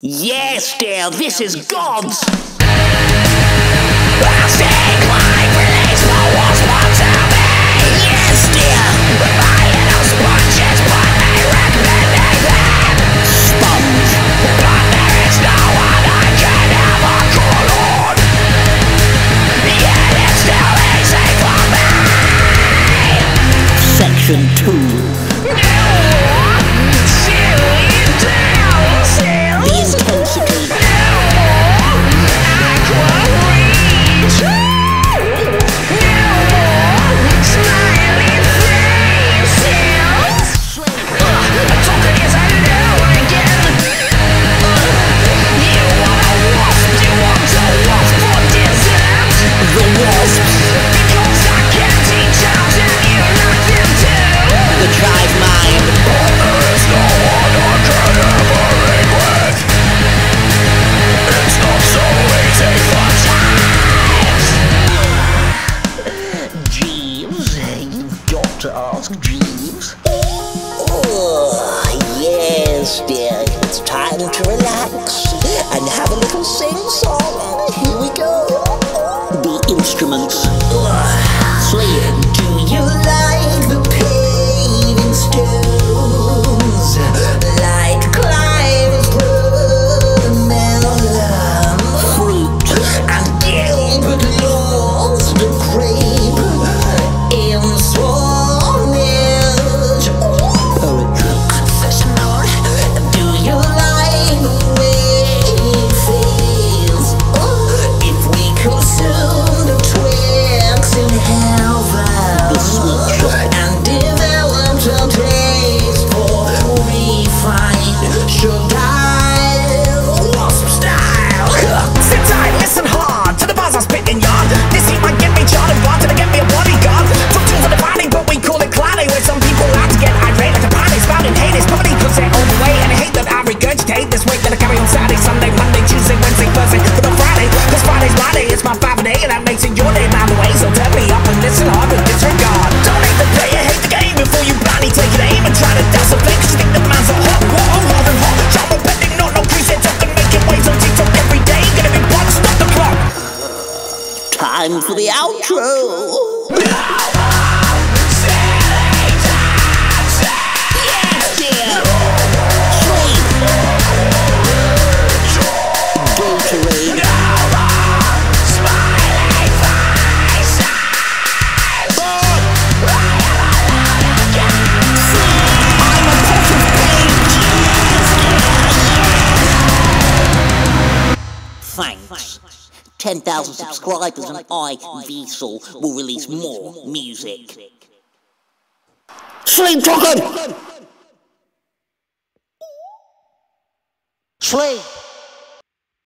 Yes, dear, this is God's. Yes, dear. Provided no sponges, but they recommended them! Sponge! But there is no one I can ever call on! Yet it's still easy for me! Section 2. To ask Jeeves. Oh, yes, dear. It's time to relax and have a little sing-song. Here we go. The instruments. Sleep. Do you Saturday, Sunday, Monday, Tuesday, Wednesday, Thursday, but on Friday. Cause Friday's my day, it's my five day, and that makes it your day, by the way. So turn me up and listen hard with disregard. Don't hate the player, hate the game before you blindly take an aim and try to douse a flame. Cause you think the man's a hot, hot, hot, and hot. Genre bending, not no preset, up and making waves on TikTok every day. Gonna be one, stop the clock. Time for the outro. 10,000 subscribers and I, Diesel, will release more music. Sleep talking! Sleep!